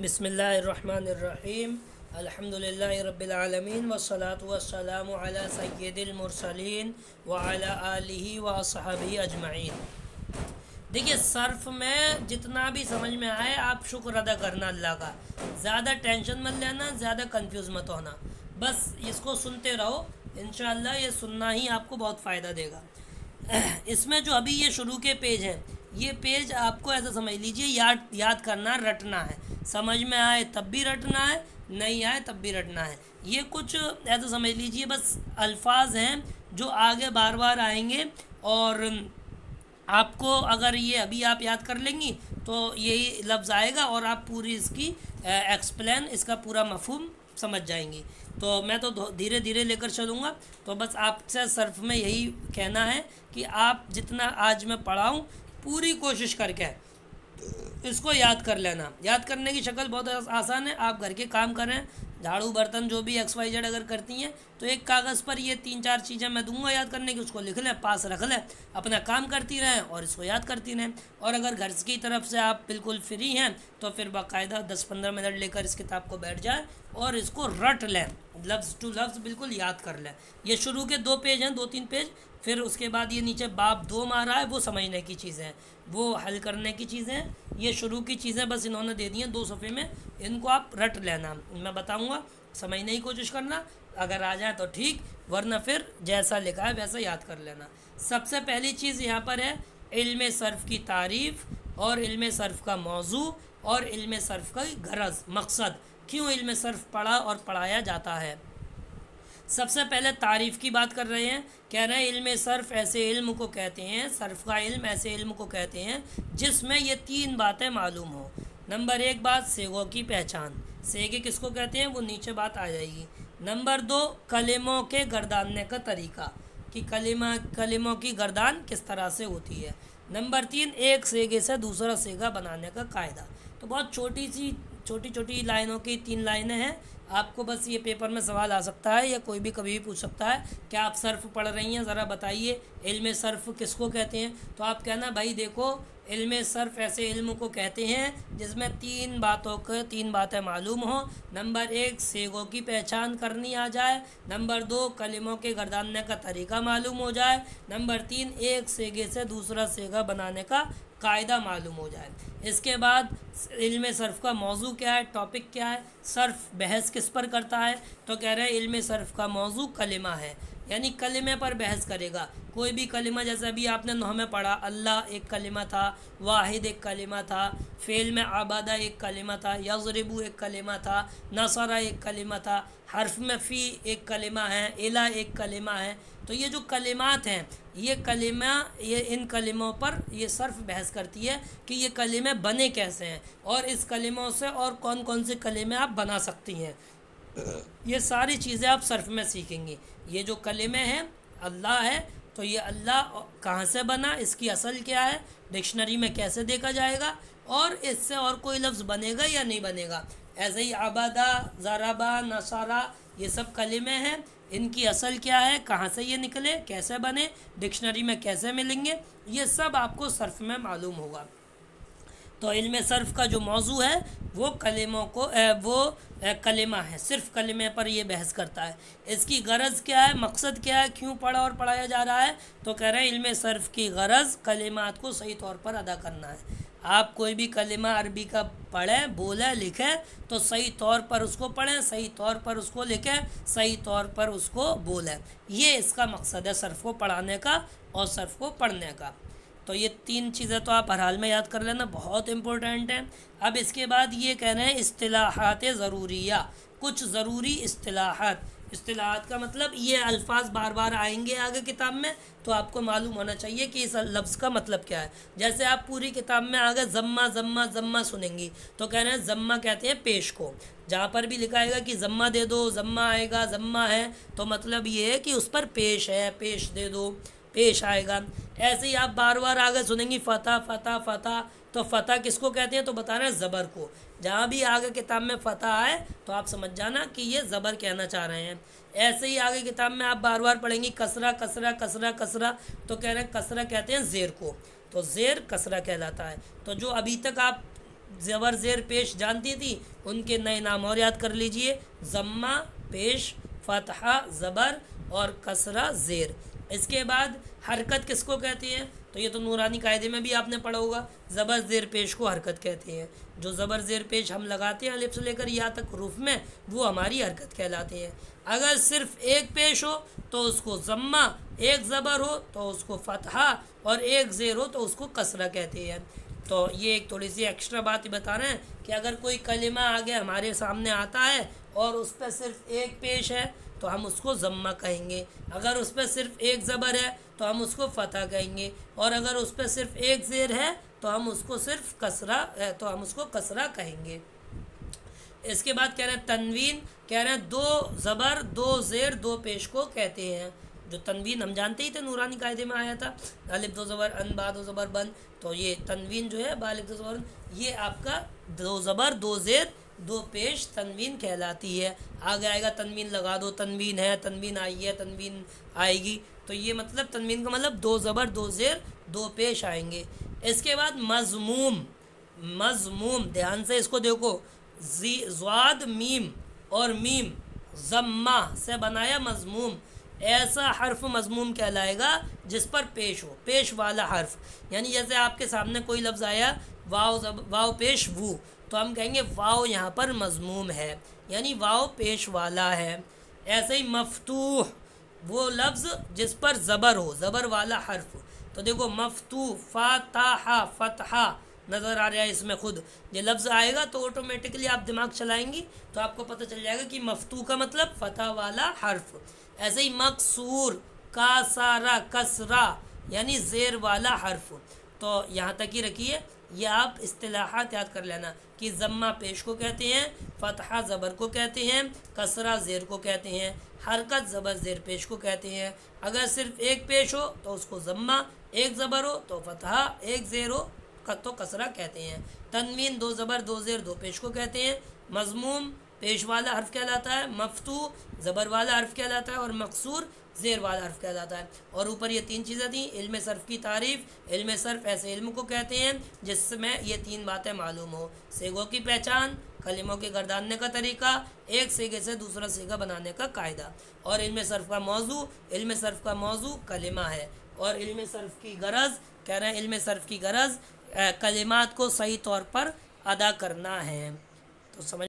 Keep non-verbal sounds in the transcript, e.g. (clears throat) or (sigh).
बसमीम अल्हम्दुलिल्लाह रब्बिल आलमीन वस्सलातु वस्सलामु अला सय्यिदिल मुरसलीन व अला आलिहि व असहाबी अजमईन देखिए, सर्फ में जितना भी समझ में आए, आप शुक्र अदा करना अल्लाह का। ज़्यादा टेंशन मत लेना, ज़्यादा कंफ्यूज मत होना। बस इसको सुनते रहो इन ये सुनना ही आपको बहुत फ़ायदा देगा। (clears throat) इसमें जो अभी ये शुरू के पेज हैं, ये पेज आपको ऐसा समझ लीजिए, याद याद करना, रटना है। समझ में आए तब भी रटना है, नहीं आए तब भी रटना है। ये कुछ ऐसा समझ लीजिए, बस अल्फाज हैं जो आगे बार बार आएँगे और आपको अगर ये अभी आप याद कर लेंगी तो यही लफ्ज़ आएगा और आप पूरी इसकी एक्सप्लेन इसका पूरा मफहम समझ जाएँगी। तो मैं तो धीरे धीरे लेकर चलूँगा। तो बस आपसे सर्फ में यही कहना है कि आप जितना आज मैं पढ़ाऊँ पूरी कोशिश करके इसको याद कर लेना। याद करने की शक्ल बहुत आसान है। आप घर के काम करें, झाड़ू, बर्तन, जो भी एक्स वाई जेड अगर करती हैं तो एक कागज़ पर ये तीन, चार चीज़ें मैं दूँगा याद करने की, उसको लिख लें, पास रख लें, अपना काम करती रहें और इसको याद करती रहें। और अगर घर की तरफ़ से आप बिल्कुल फ्री हैं तो फिर बाकायदा दस पंद्रह मिनट लेकर इस किताब को बैठ जाए और इसको रट लें। लफ्ज़ टू लफ्ज़ बिल्कुल याद कर लें। ये शुरू के दो पेज हैं दो तीन पेज फिर उसके बाद ये नीचे बाप दो मारा है, वो समझने की चीज़ें वो हल करने की चीज़ें ये शुरू की चीज़ें बस इन्होंने दे दी हैं दो सफ़े में, इनको आप रट लेना। मैं बताऊँगा, समझने की कोशिश करना, अगर आ जाए तो ठीक, वरना फिर जैसा लिखा है वैसा याद कर लेना। सबसे पहली चीज़ यहाँ पर है, इल्म सर्फ की तारीफ़ और इल्म सर्फ का मौजू और इल्म सर्फ का गरज, मकसद। क्यों इल्म सर्फ पढ़ा और पढ़ाया जाता है? सबसे पहले तारीफ़ की बात कर रहे हैं। कह रहे हैं, इल्म सर्फ ऐसे इल्म को कहते हैं, सर्फ का इल्म ऐसे इल्म को कहते हैं, जिसमें ये तीन बातें मालूम हो। नंबर एक बात, सेगों की पहचान। सेगे किसको कहते हैं? वो नीचे बात आ जाएगी। नंबर दो, कलिमों के गर्दानने का तरीका, कि कलिमा, कलिमों की गर्दान किस तरह से होती है। नंबर तीन, एक सेगे से दूसरा सेगा बनाने का कायदा। तो बहुत छोटी सी छोटी छोटी लाइनों की तीन लाइनें हैं। आपको बस ये पेपर में सवाल आ सकता है या कोई भी कभी भी पूछ सकता है, क्या आप सर्फ पढ़ रही हैं? ज़रा बताइए, इल्म सर्फ किसको कहते हैं? तो आप कहना, भाई देखो इल्म सर्फ ऐसे इल्म को कहते हैं, जिसमें तीन बातों के, तीन बातें मालूम हो। नंबर एक, सेगों की पहचान करनी आ जाए। नंबर दो, कलिमों के गर्दानने का तरीका मालूम हो जाए। नंबर तीन, एक सेगे से दूसरा सेगा बनाने का कायदा मालूम हो जाए। इसके बाद इल्म सर्फ का मौजू क्या है? टॉपिक क्या है? सर्फ बहस किस पर करता है? तो कह रहे हैं, इल्म सर्फ का मौजू कलिमा है। यानी कलिमे पर बहस करेगा। कोई भी कलिमा, जैसे अभी आपने नौ में पढ़ा, अल्लाह एक कलिमा था, वाहिद एक कलिमा था, फ़ेल में आबादा एक कलिमा था, यजरबू एक कलिमा था, नसरा एक कलिमा था, हर्फ में फ़ी एक कलिमा है, इला एक कलिमा है। तो ये जो कलिमात हैं, ये कलिमा, ये इन कलिमों पर ये सर्फ बहस करती है कि ये कलिमे बने कैसे हैं और इस कलिमों से और कौन कौन से कलिमे आप बना सकती हैं। ये सारी चीज़ें आप सर्फ में सीखेंगी। ये जो कलिमे हैं, अल्लाह है तो ये अल्लाह कहाँ से बना, इसकी असल क्या है, डिक्शनरी में कैसे देखा जाएगा, और इससे और कोई लफ्ज़ बनेगा या नहीं बनेगा। ऐसे ही आबादा, ज़राबा, नसारा, ये सब कलिमे हैं। इनकी असल क्या है, कहाँ से ये निकले, कैसे बने, डिक्शनरी में कैसे मिलेंगे, ये सब आपको सर्फ में मालूम होगा। तो इल्म सर्फ का जो मौजू है, वो कलेमों को वो कलेमा है। सिर्फ़ कलेमे पर ये बहस करता है। इसकी गरज क्या है? मकसद क्या है? क्यों पढ़ा और पढ़ाया जा रहा है? तो कह रहे हैं, इल्म सर्फ की गरज कलेमात को सही तौर पर अदा करना है। आप कोई भी कलिमा अरबी का पढ़ें, बोलें, लिखें तो सही तौर पर उसको पढ़ें, सही तौर पर उसको लिखें, सही तौर पर उसको बोलें। ये इसका मकसद है सर्फ को पढ़ाने का और सर्फ को पढ़ने का। तो ये तीन चीज़ें तो आप हर हाल में याद कर लेना, बहुत इम्पोर्टेंट है। अब इसके बाद ये कह रहे हैं असलाहत ज़रूरिया। कुछ ज़रूरी असलाहत असलाहत का मतलब ये अल्फाज बार बार आएँगे आगे किताब में तो आपको मालूम होना चाहिए कि इस लफ्ज़ का मतलब क्या है। जैसे आप पूरी किताब में आगे ज़म्मा ज़म्मा ज़म्मा सुनेंगी तो कह रहे हैं, ज़म्मा कहते हैं पेश को। जहाँ पर भी लिखा लिखाएगा कि ज़म्मा दे दो, ज़म्मा आएगा, ज़म्मा है तो मतलब ये है कि उस पर पेश है, पेश दे दो। पेश आएगा। ऐसे ही आप बार बार आगे सुनेंगी, फ़तह फ़तह फ़तह। तो फ़तह किसको कहते हैं? तो बता रहे हैं ज़बर को। जहाँ भी आगे किताब में फ़तह आए तो आप समझ जाना कि ये ज़बर कहना चाह रहे हैं। ऐसे ही आगे किताब में आप बार बार पढ़ेंगी, कसरा कसरा कसरा कसरा। तो कह रहे हैं, कसरा कहते हैं ज़ेर को। तो ज़ेर कसरा कहलाता है। तो जो अभी तक आप ज़बर ज़ेर पेश जानती थी, उनके नए नाम और याद कर लीजिए। ज़म्मा पेश, फतहा, ज़बर और कसरा ज़ेर। इसके बाद हरकत किसको कहती है? तो ये तो नूरानी कायदे में भी आपने पढ़ा होगा, ज़बर ज़ेर पेश को हरकत कहते हैं। जो ज़बर ज़ेर पेश हम लगाते हैं अलिफ से लेकर यहाँ तक रूफ में, वो हमारी हरकत कहलाते हैं। अगर सिर्फ़ एक पेश हो तो उसको ज़म्मा, एक ज़बर हो तो उसको फतहा, और एक ज़ेर हो तो उसको कसरा कहते हैं। तो ये एक थोड़ी सी एक्स्ट्रा बात बता रहे हैं कि अगर कोई कलिमा आगे हमारे सामने आता है, और उस पर सिर्फ़ एक पेश है तो हम उसको ज़म्मा कहेंगे। अगर उस पर सिर्फ़ एक ज़बर है तो हम उसको फ़तह कहेंगे। और अगर उस पर सिर्फ़ एक ज़ेर है तो हम उसको सिर्फ़ कसरा है तो हम उसको कसरा कहेंगे। इसके बाद कह रहे हैं तनवीन। कह रहे हैं दो ज़बर, दो ज़ेर, दो पेश को कहते हैं। जो तनवीन हम जानते ही थे, नूरानी कायदे में आया था। अलिफ दो ज़बर, अन, बा दो ज़बर, बन। तो ये तनवीन जो है बालिफ दो ज़बर, ये आपका दो ज़बर, दो ज़ेर दो पेश तनवीन कहलाती है। आगे आएगा, तनवीन लगा दो, तनवीन है, तनवीन आई है, तनवीन आएगी। तो ये मतलब तनवीन का मतलब दो ज़बर, दो ज़ेर, दो पेश आएँगे। इसके बाद मजमूम मजमूम, ध्यान से इसको देखो। जी, जवाद, मीम और मीम, जम्मा से बनाया मजमूम। ऐसा हर्फ मजमूम कहलाएगा जिस पर पेश हो, पेश वाला हर्फ। यानी जैसे आपके सामने कोई लफ्ज़ आया, वाव वाव पेश, वो। तो हम कहेंगे, वाव, यहाँ पर मजमूम है। यानी वाव पेश वाला है। ऐसे ही मफतूह, वो लफ्ज़ जिस पर ज़बर हो, ज़बर वाला हर्फ। तो देखो मफतू फ़ाता फ़तहा नज़र आ रहा है इसमें खुद। ये लफ्ज़ आएगा तो ऑटोमेटिकली आप दिमाग चलाएँगी तो आपको पता चल जाएगा कि मफतू का मतलब फ़तह वाला हर्फ। ऐसे ही मकसूर का सारा कसरा, यानी ज़ेर वाला हर्फ। तो यहाँ तक ही रखिए। ये आप असलाहत याद कर लेना कि ज़म्मा पेश को कहते हैं, फ़तहा ज़बर को कहते हैं, कसरा ज़ेर को कहते हैं, हरकत ज़बर ज़ेर पेश को कहते हैं। अगर सिर्फ़ एक पेश हो तो उसको ज़म्मा, एक ज़बर हो तो फ़तहा, एक ज़ेर हो तो कसरा कहते हैं। तनवीन दो ज़बर, दो ज़ेर, दो पेश को कहते हैं। मजमूम, पेश वाला हर्फ कहलाता है, मफतू, ज़बर वाला हर्फ कहलाता है और मकसूर ज़ेर वाला हर्फ कहलाता है। और ऊपर ये तीन चीज़ें थी, इल्म सर्फ़ की तारीफ़, इल्म सर्फ़ ऐसे इल्म को कहते हैं जिसमें ये तीन बातें मालूम हो। सेगों की पहचान, कलिमों के गर्दानने का तरीका, एक सेगे से दूसरा सेगा बनाने का कायदा। और इल्म सर्फ़ का मौजू, इल्म सर्फ़ का मौजू कलिमा है। और इल्म सर्फ़ की गरज, कह रहे हैं इल्म सर्फ़ की गरज कलिमात को सही तौर पर अदा करना है। तो समझ